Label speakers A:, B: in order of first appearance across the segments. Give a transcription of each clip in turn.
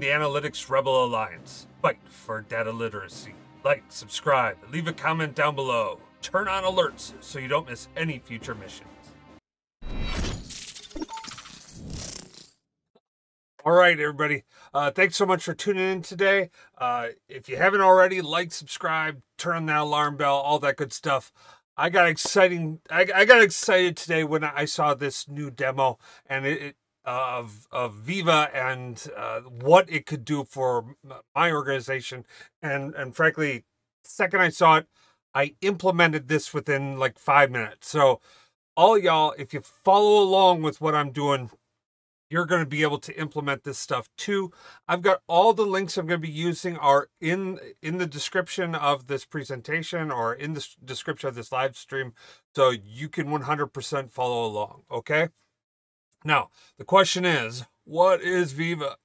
A: the Analytics Rebel Alliance. Fight for data literacy. Like, subscribe, leave a comment down below. Turn on alerts so you don't miss any future missions. All right, everybody. Uh, thanks so much for tuning in today. Uh, if you haven't already, like, subscribe, turn on that alarm bell, all that good stuff. I got exciting. I, I got excited today when I saw this new demo and it, it of of Viva and uh, what it could do for my organization. And and frankly, second I saw it, I implemented this within like five minutes. So all y'all, if you follow along with what I'm doing, you're going to be able to implement this stuff too. I've got all the links I'm going to be using are in in the description of this presentation or in the description of this live stream so you can 100% follow along, okay? Now, the question is, what is Viva?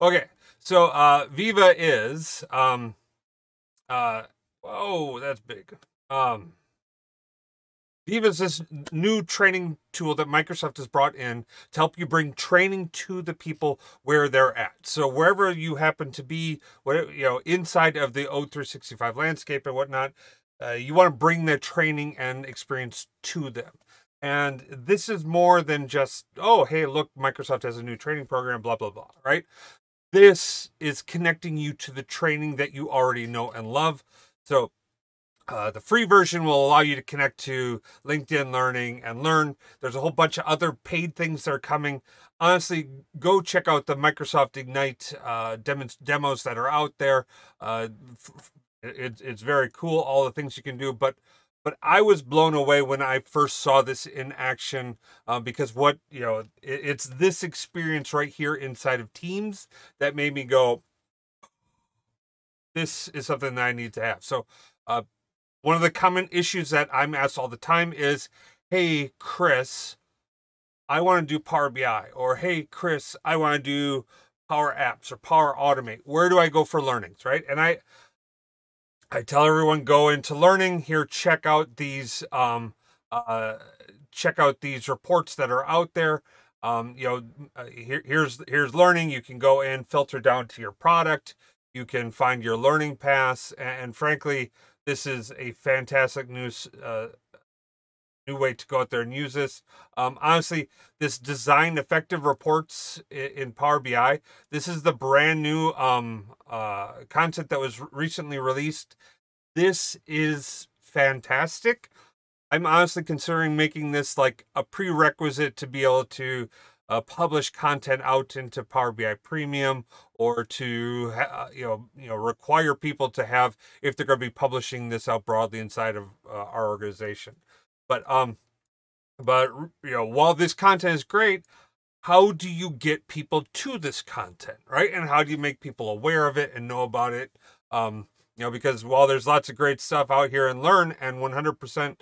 A: Okay, so uh, Viva is, um, uh, oh, that's big. Um, Viva is this new training tool that Microsoft has brought in to help you bring training to the people where they're at. So wherever you happen to be, whatever, you know, inside of the O365 landscape and whatnot, uh, you want to bring the training and experience to them. And this is more than just, oh, hey, look, Microsoft has a new training program, blah, blah, blah, right? This is connecting you to the training that you already know and love. So uh, the free version will allow you to connect to LinkedIn Learning and learn. There's a whole bunch of other paid things that are coming. Honestly, go check out the Microsoft Ignite uh, demos, demos that are out there. Uh, it, it's very cool, all the things you can do. But but I was blown away when I first saw this in action uh, because what you know it, it's this experience right here inside of Teams that made me go, this is something that I need to have. So, uh, one of the common issues that I'm asked all the time is, "Hey, Chris, I want to do Power BI," or "Hey, Chris, I want to do Power Apps or Power Automate. Where do I go for learnings?" Right, and I I tell everyone go into learning here, check out these um, uh, check out these reports that are out there. Um, you know, uh, here, here's here's learning. You can go and filter down to your product. You can find your learning paths, and, and frankly, this is a fantastic news uh, new way to go out there and use this. Um, honestly, this design effective reports in, Power BI. This is the brand new um, uh, content that was recently released. This is fantastic. I'm honestly considering making this like a prerequisite to be able to uh, publish content out into Power BI Premium or to uh, you know you know require people to have if they're going to be publishing this out broadly inside of uh, our organization. But um, but you know, while this content is great, how do you get people to this content, right? And how do you make people aware of it and know about it? Um, you know, because while there's lots of great stuff out here and learn, and 100%,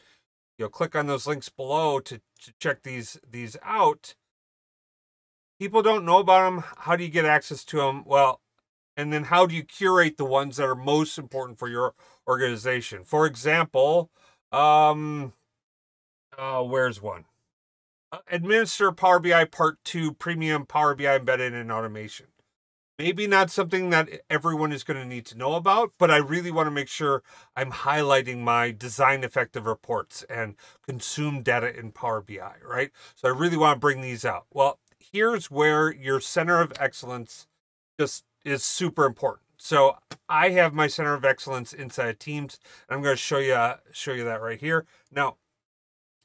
A: you know, click on those links below to, to check these these out. People don't know about them. How do you get access to them? Well, and then how do you curate the ones that are most important for your organization? For example, um, uh, where's one? Uh, administer Power BI Part 2 Premium Power BI Embedded in Automation. Maybe not something that everyone is going to need to know about, but I really want to make sure I'm highlighting my design effective reports and consume data in Power BI, right? So I really want to bring these out. Well, here's where your center of excellence just is super important. So I have my center of excellence inside Teams. and I'm going to show you show you that right here. Now,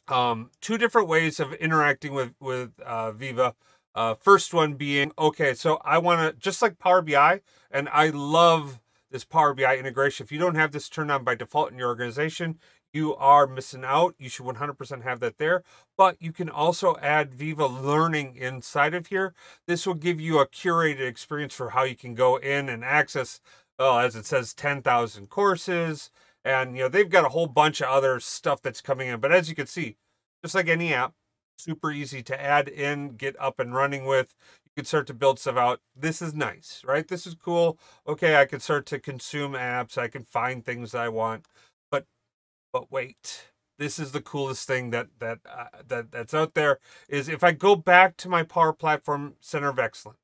A: um, two different ways of interacting with with uh, Viva. Uh, first one being okay, so I want to just like Power BI, and I love this Power BI integration. If you don't have this turned on by default in your organization, you are missing out. You should 100% have that there. But you can also add Viva Learning inside of here. This will give you a curated experience for how you can go in and access, as it says, 10,000 courses, and you know, they've got a whole bunch of other stuff that's coming in. But as you can see, just like any app, super easy to add in, get up and running with. You can start to build stuff out. This is nice, right? This is cool. Okay, I can start to consume apps. I can find things I want. But but wait. This is the coolest thing that that uh, that that's out there is if I go back to my Power Platform Center of Excellence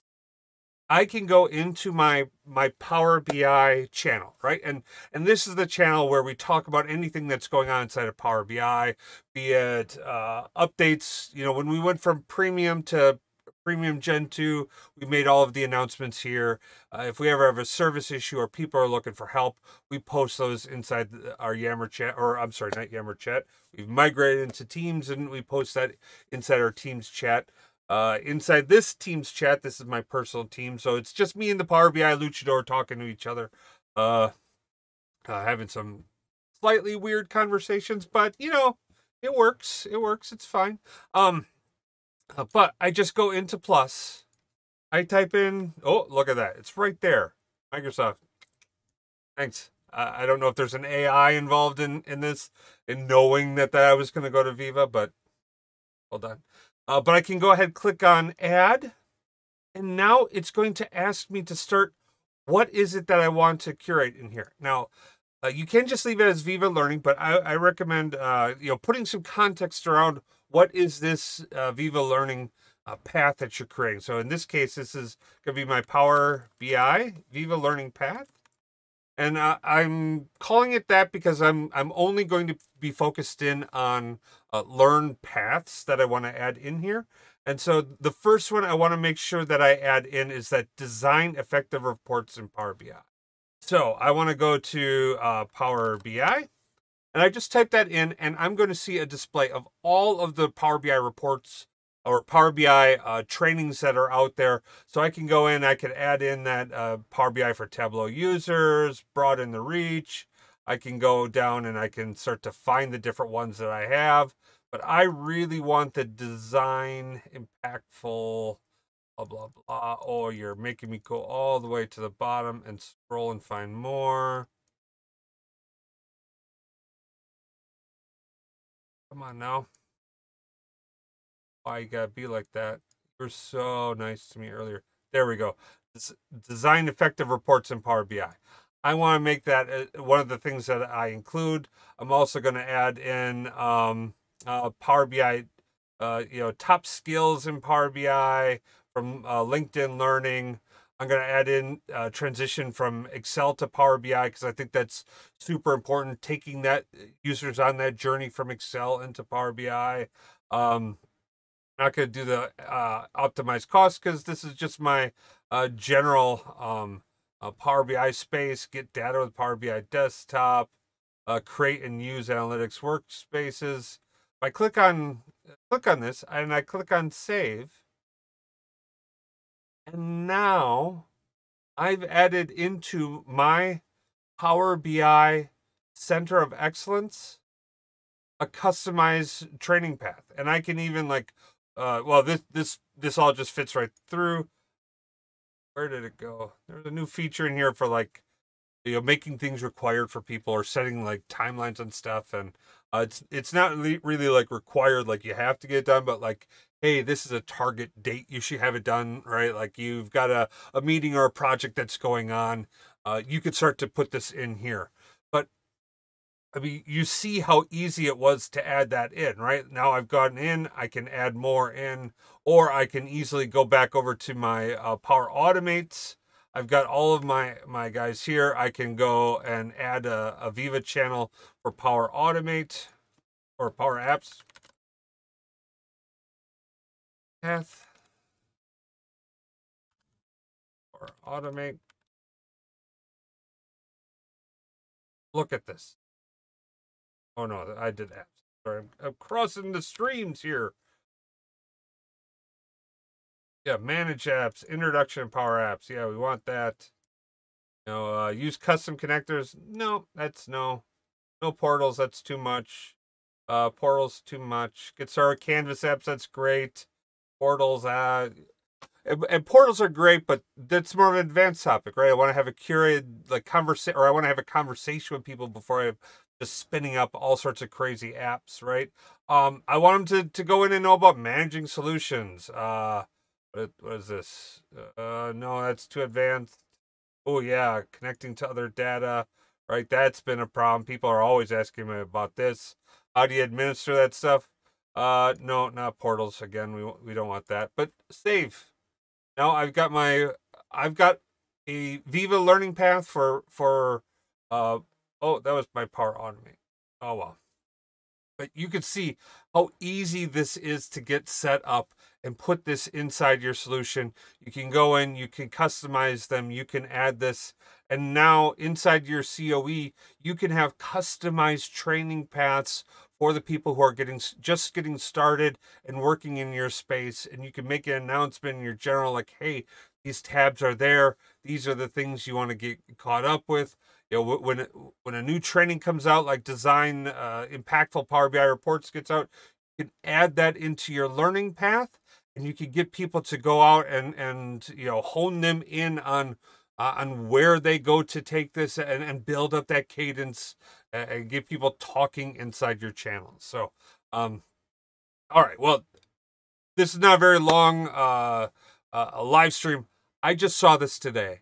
A: I can go into my my Power BI channel, right? And and this is the channel where we talk about anything that's going on inside of Power BI, be it uh, updates. You know, when we went from premium to premium Gen 2, we made all of the announcements here. Uh, if we ever have a service issue or people are looking for help, we post those inside our Yammer chat, or I'm sorry, not Yammer chat. We've migrated into Teams and we post that inside our Teams chat. Uh, inside this team's chat, this is my personal team, so it's just me and the Power BI Luchador talking to each other, uh, uh, having some slightly weird conversations, but you know, it works. It works. It's fine. Um, uh, but I just go into Plus. I type in. Oh, look at that! It's right there. Microsoft. Thanks. I don't know if there's an AI involved in in this, in knowing that, that I was going to go to Viva, but hold on. Uh, but I can go ahead click on add. And now it's going to ask me to start what is it that I want to curate in here. Now, uh, you can just leave it as Viva Learning, but I, I recommend uh, you know putting some context around what is this uh, Viva Learning uh, path that you're creating. So in this case, this is going to be my Power BI Viva Learning path. And uh, I'm calling it that because I'm I'm only going to be focused in on uh, learn paths that I want to add in here. And so the first one I want to make sure that I add in is that design effective reports in Power BI. So I want to go to uh, Power BI and I just type that in and I'm going to see a display of all of the Power BI reports or Power BI uh, trainings that are out there. So I can go in, I can add in that uh, Power BI for Tableau users, broaden the reach, I can go down and I can start to find the different ones that I have. But I really want the design impactful, blah, blah, blah. Oh, you're making me go all the way to the bottom and scroll and find more. Come on now. Why you gotta be like that? You were so nice to me earlier. There we go. Design effective reports in Power BI. I want to make that uh, one of the things that I include. I'm also going to add in um, uh, Power BI, uh, you know, top skills in Power BI from uh, LinkedIn Learning. I'm going to add in uh, transition from Excel to Power BI because I think that's super important. Taking that uh, users on that journey from Excel into Power BI. Um, not going to do the uh, optimized cost because this is just my uh, general um, uh, Power BI space, get data with Power BI desktop, uh, create and use analytics workspaces. If I click on click on this and I click on save, and now I've added into my Power BI Center of Excellence a customized training path, and I can even like, uh, well, this this this all just fits right through where did it go? There's a new feature in here for like, you know, making things required for people or setting like timelines and stuff. And uh, it's it's not really, like required, like you have to get it done, but like, hey, this is a target date. You should have it done, right? Like you've got a, a meeting or a project that's going on. Uh, you could start to put this in here. I mean, you see how easy it was to add that in, right? Now I've gotten in, I can add more in, or I can easily go back over to my uh, Power Automates. I've got all of my, my guys here. I can go and add a, a Viva channel for Power Automate or Power Apps. Path. Or Automate. Look at this. Oh no, I did that. Sorry, I'm, I'm crossing the streams here. Yeah, manage apps, introduction power apps. Yeah, we want that. You know, uh, use custom connectors. No, that's no. No portals, that's too much. Uh, portals, too much. Get started Canvas apps, that's great. Portals, uh, and, and, portals are great, but that's more of an advanced topic, right? I want to have a curated like conversation, or I want to have a conversation with people before I just spinning up all sorts of crazy apps, right? Um, I want them to, to go in and know about managing solutions. Uh, what, what is this? Uh, no, that's too advanced. Oh yeah, connecting to other data, right? That's been a problem. People are always asking me about this. How do you administer that stuff? Uh, no, not portals again. We we don't want that. But save. Now I've got my I've got a Viva learning path for for uh oh that was my power on me. Oh well. But you can see how easy this is to get set up and put this inside your solution. You can go in, you can customize them, you can add this. And now inside your COE, you can have customized training paths for the people who are getting just getting started and working in your space. And you can make an announcement in your general like, hey, these tabs are there. These are the things you want to get caught up with you know when when a new training comes out like design uh, impactful power bi reports gets out you can add that into your learning path and you can get people to go out and and you know hone them in on uh, on where they go to take this and, and build up that cadence and, and get people talking inside your channel. So um all right well this is not very long uh, uh a live stream. I just saw this today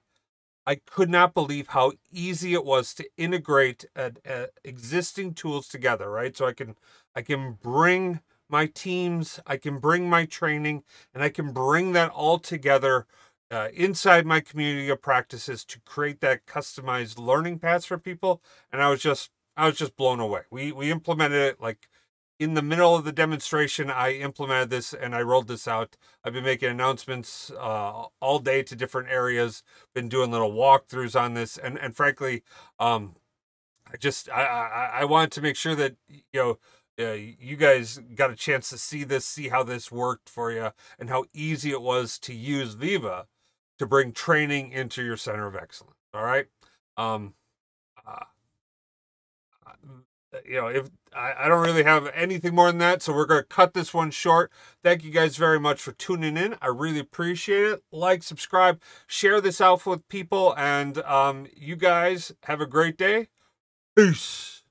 A: I could not believe how easy it was to integrate a, a existing tools together, right? So I can I can bring my teams, I can bring my training, and I can bring that all together uh, inside my community of practices to create that customized learning paths for people. And I was just I was just blown away. We we implemented it like in the middle of the demonstration, I implemented this and I rolled this out. I've been making announcements uh, all day to different areas. Been doing little walkthroughs on this, and and frankly, um, I just I, I I wanted to make sure that you know. Uh, you guys got a chance to see this, see how this worked for you, and how easy it was to use Viva to bring training into your center of excellence. All right. Um, uh, you know, if I, I don't really have anything more than that, so we're going to cut this one short. Thank you guys very much for tuning in. I really appreciate it. Like, subscribe, share this out with people, and um, you guys have a great day. Peace.